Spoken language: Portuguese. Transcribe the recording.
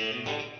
Música